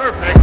Perfect.